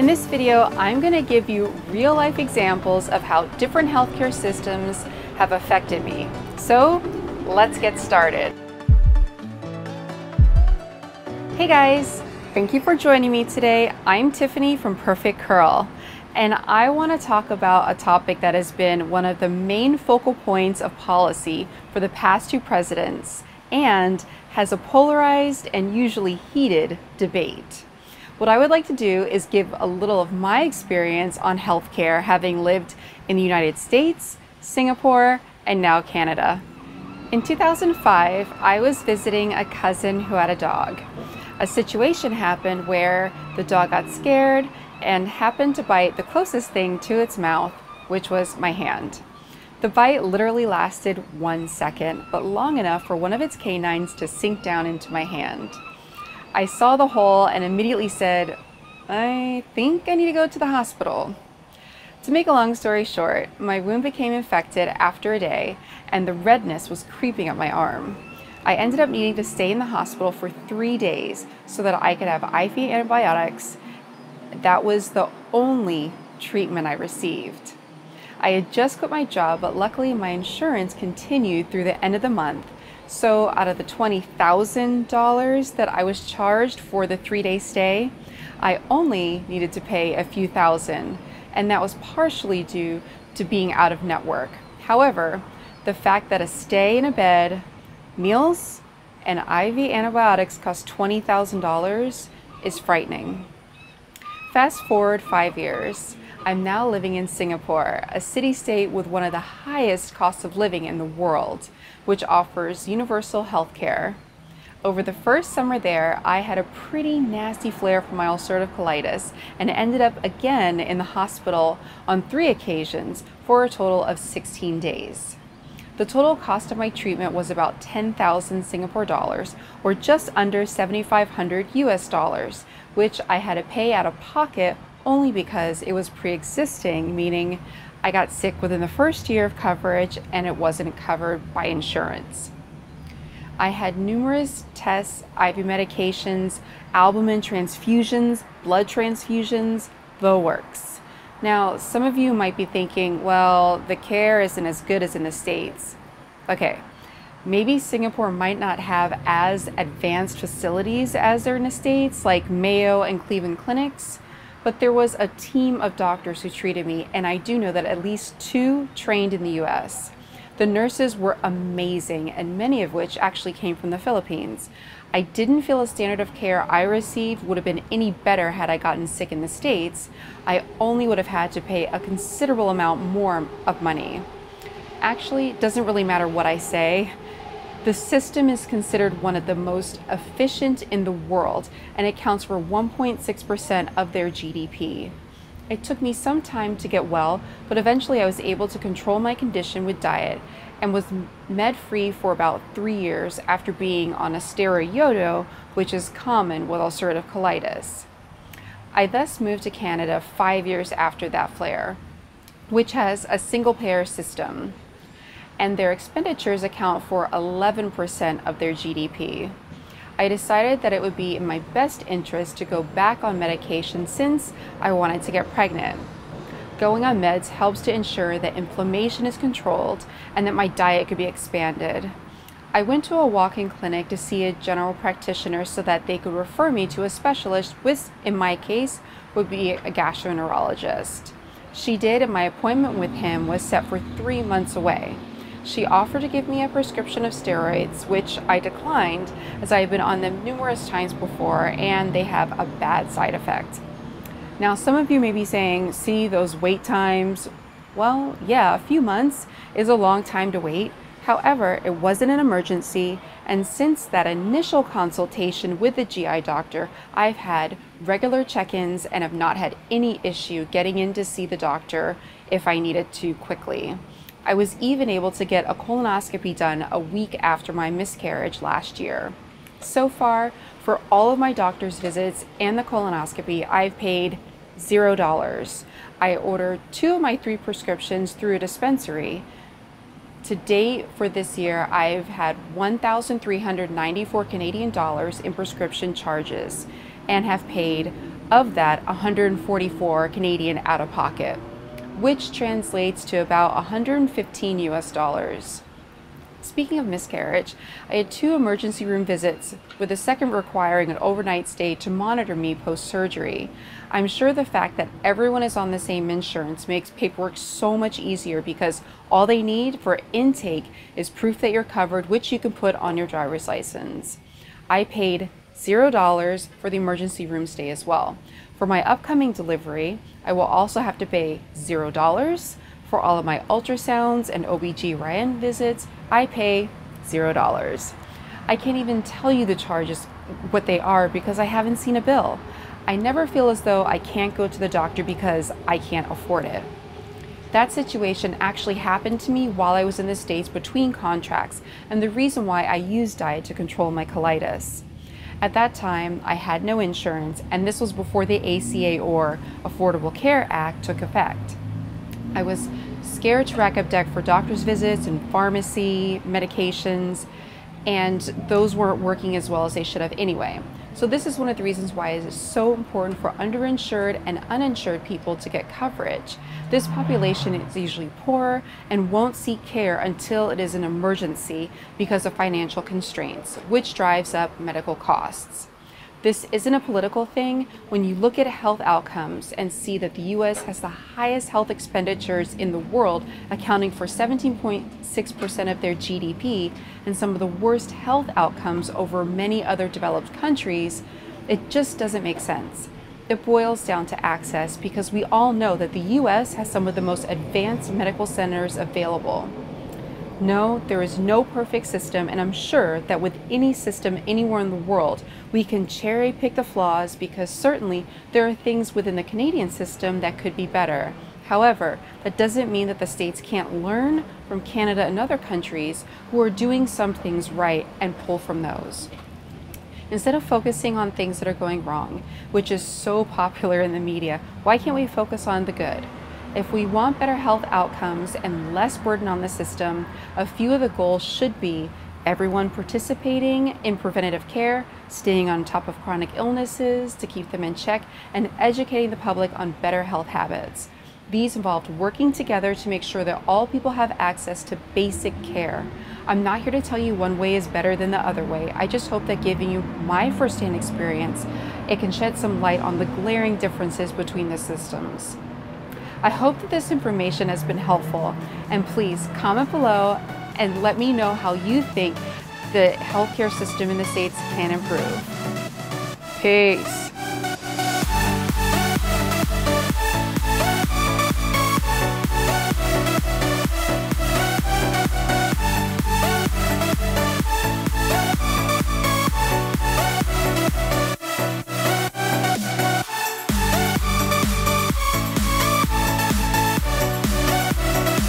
In this video, I'm going to give you real life examples of how different healthcare systems have affected me. So let's get started. Hey guys, thank you for joining me today. I'm Tiffany from Perfect Curl, and I want to talk about a topic that has been one of the main focal points of policy for the past two presidents and has a polarized and usually heated debate. What I would like to do is give a little of my experience on healthcare, having lived in the United States, Singapore, and now Canada. In 2005, I was visiting a cousin who had a dog. A situation happened where the dog got scared and happened to bite the closest thing to its mouth, which was my hand. The bite literally lasted one second, but long enough for one of its canines to sink down into my hand. I saw the hole and immediately said, I think I need to go to the hospital. To make a long story short, my wound became infected after a day and the redness was creeping up my arm. I ended up needing to stay in the hospital for three days so that I could have IV antibiotics. That was the only treatment I received. I had just quit my job, but luckily my insurance continued through the end of the month so out of the $20,000 that I was charged for the three day stay, I only needed to pay a few thousand, and that was partially due to being out of network. However, the fact that a stay in a bed, meals, and IV antibiotics cost $20,000 is frightening. Fast forward five years, I'm now living in Singapore, a city state with one of the highest costs of living in the world which offers universal health care. Over the first summer there, I had a pretty nasty flare from my ulcerative colitis and ended up again in the hospital on three occasions for a total of 16 days. The total cost of my treatment was about 10,000 Singapore dollars or just under 7,500 US dollars, which I had to pay out of pocket only because it was pre-existing, meaning I got sick within the first year of coverage and it wasn't covered by insurance. I had numerous tests, IV medications, albumin transfusions, blood transfusions, the works. Now, some of you might be thinking, well, the care isn't as good as in the States. Okay, maybe Singapore might not have as advanced facilities as there in the States, like Mayo and Cleveland clinics, but there was a team of doctors who treated me, and I do know that at least two trained in the US. The nurses were amazing, and many of which actually came from the Philippines. I didn't feel a standard of care I received would have been any better had I gotten sick in the States. I only would have had to pay a considerable amount more of money. Actually, it doesn't really matter what I say. The system is considered one of the most efficient in the world and accounts for 1.6% of their GDP. It took me some time to get well, but eventually I was able to control my condition with diet and was med free for about three years after being on a steroid yodo, which is common with ulcerative colitis. I thus moved to Canada five years after that flare, which has a single payer system and their expenditures account for 11% of their GDP. I decided that it would be in my best interest to go back on medication since I wanted to get pregnant. Going on meds helps to ensure that inflammation is controlled and that my diet could be expanded. I went to a walk-in clinic to see a general practitioner so that they could refer me to a specialist, which in my case would be a gastroenterologist. She did and my appointment with him was set for three months away. She offered to give me a prescription of steroids, which I declined as I have been on them numerous times before and they have a bad side effect. Now, some of you may be saying, see those wait times. Well, yeah, a few months is a long time to wait. However, it wasn't an emergency, and since that initial consultation with the GI doctor, I've had regular check ins and have not had any issue getting in to see the doctor if I needed to quickly. I was even able to get a colonoscopy done a week after my miscarriage last year. So far, for all of my doctor's visits and the colonoscopy, I've paid zero dollars. I ordered two of my three prescriptions through a dispensary. To date for this year, I've had 1,394 Canadian dollars in prescription charges. and have paid of that 144 Canadian out of pocket, which translates to about 115 US dollars. Speaking of miscarriage, I had two emergency room visits, with the second requiring an overnight stay to monitor me post surgery. I'm sure the fact that everyone is on the same insurance makes paperwork so much easier because all they need for intake is proof that you're covered, which you can put on your driver's license. I paid $0 for the emergency room stay as well. For my upcoming delivery, I will also have to pay $0 for all of my ultrasounds and OB/GYN visits, I pay $0. I can't even tell you the charges, what they are, because I haven't seen a bill. I never feel as though I can't go to the doctor because I can't afford it. That situation actually happened to me while I was in the States between contracts, and the reason why I used diet to control my colitis. At that time, I had no insurance, and this was before the ACA or Affordable Care Act took effect. I was scared to rack up debt for doctor's visits and pharmacy, medications, and those weren't working as well as they should have anyway. So this is one of the reasons why it is so important for underinsured and uninsured people to get coverage. This population is usually poor and won't seek care until it is an emergency because of financial constraints, which drives up medical costs. This isn't a political thing. When you look at health outcomes and see that the US has the highest health expenditures in the world, accounting for 17.6% of their GDP, and some of the worst health outcomes over many other developed countries, it just doesn't make sense. It boils down to access because we all know that the US has some of the most advanced medical centers available. No, there is no perfect system, and I'm sure that with any system anywhere in the world, we can cherry pick the flaws because certainly there are things within the Canadian system that could be better. However, that doesn't mean that the states can't learn from Canada and other countries who are doing some things right and pull from those. Instead of focusing on things that are going wrong, which is so popular in the media, why can't we focus on the good? If we want better health outcomes and less burden on the system, a few of the goals should be everyone participating in preventative care, staying on top of chronic illnesses to keep them in check, and educating the public on better health habits. These involved working together to make sure that all people have access to basic care. I'm not here to tell you one way is better than the other way. I just hope that giving you my firsthand experience, it can shed some light on the glaring differences between the systems. I hope that this information has been helpful and please comment below and let me know how you think the healthcare system in the States can improve. Peace.